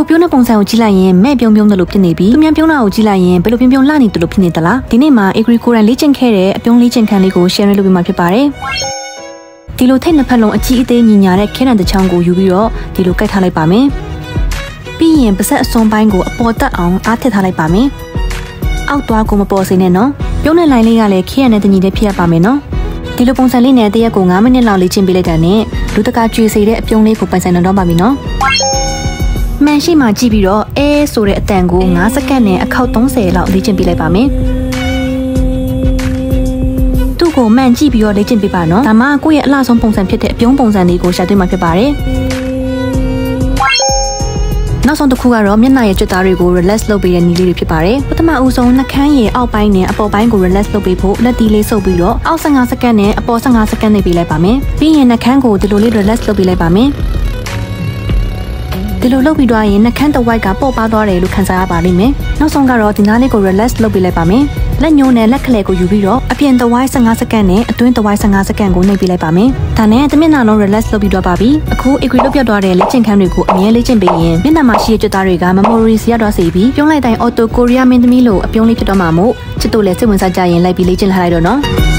ကိုပြုံးတဲ့ပုံစံကိုကြည့်လိုက်ရင်မဲ့ပြုံးပြုံးတယ်လို့ဖြစ်နေပြီးသူများပြုံးတာကိုကြည့်လိုက်ရင်ဘယ်လိုပြုံးပြုံးလှနေတယ်လို့ဖြစ်နေသလားဒီနေ့မှာ agree ကိုရန်လေ့ကျင့်ခဲ့တဲ့အပြုံးလေ့ကျင့်ခန်းလေးကို share လုပ်ပေးမှာဖြစ်ပါတယ်ဒီလိုထိတ်နှစ်ဖက်လုံးအကြီးအသေးညီညာတဲ့ခဲနံတစ်ချောင်းကိုယူပြီးတော့ဒီလိုကတ်ထားလိုက်ပါမယ်ပြီးရင်ပါဆက်အစွန်ပိုင်းကိုအပေါ်တက်အောင်အားထည့်ထားလိုက်ပါမယ်အောက်သွားကိုမပေါ်စေနဲ့နော်ပြုံးတဲ့လိုင်းလေးကလည်းခဲရနဲ့တညီတဲ့ဖြစ်ရပါမယ်နော်ဒီလိုပုံစံလေးနဲ့တရက်ကို9မိနစ်လောက်လေ့ကျင့်ပေးလိုက်တာနဲ့လူတကာကျွေစေတဲ့အပြုံးလေးကိုပိုင်ဆိုင်တော့ပါပြီနော်မှ န်ရှိမှကြည့်ပြီးတော့အဲဆိုတဲ့အတန်ကို9စက္ကန့်နဲ့အခောက်30လောက်လေ့ကျင့်ပေးလိုက်ပါမယ်သူ့ကိုမှန်ကြည့်ပြီးတော့လေ့ကျင့်ပေးပါနော်ဒါမှကိုယ့်ရဲ့အလှဆုံးပုံစံဖြစ်တဲ့အပြုံးပုံစံလေးကိုရှာတွေ့မှာဖြစ်ပါတယ်နောက်ဆုံးတစ်ခုကတော့မျက်နှာရဲ့ကြွက်သားတွေကို relax လုပ်ပေးတဲ့နည်းလေးတွေဖြစ်ပါတယ်ပထမဦးဆုံးနှာခမ်းရဲ့အောက်ပိုင်းနဲ့အပေါ်ပိုင်းကို relax လုပ်ပေးဖို့လက်တီးလေးဆုပ်ပြီးတော့အောက်15စက္ကန့်နဲ့အပေါ်15စက္ကန့်နေပေးလိုက်ပါမယ်ပြီးရင်နှာခမ်းကိုဒီလိုလေး relax လုပ်ပေးလိုက်ပါမယ် ဒီလိုလုပ်ပြီးတော့ရင်နှာခမ်းတစ်ဝိုက်ကပေါ့ပါသွားတယ်လို့ခံစားရပါလိမ့်မယ်။နောက်ဆုံးကတော့ဒီနားလေးကို relax လုပ်ပေးလိုက်ပါမယ်။လက်ညှိုးနဲ့လက်ခလဲကိုယူပြီးတော့အပြင်တစ်ဝိုက်15စက္ကန့်နဲ့အတွင်းတစ်ဝိုက်15စက္ကန့်ကိုနှိပ်ပေးလိုက်ပါမယ်။ဒါနဲ့တမျက်နှာလုံး relax လုပ်ပြီးတော့ပါပြီ။အခု equi လုပ်ပြသွားတဲ့လက်ကျင့်ခန်းတွေကိုအမြဲလေ့ကျင့်ပေးရင်မျက်နှာမှာရှိတဲ့ကြွသားတွေက memories ရတော့စေပြီးပြုံးလိုက်တိုင်း auto korea မင်းသမီးလိုအပြုံးလေးဖြစ်တော့မှာမို့ချစ်တို့လည်းစိတ်ဝင်စားကြရင်လိုက်ပြီးလေ့ကျင့်လာလိုက်တော့နော်။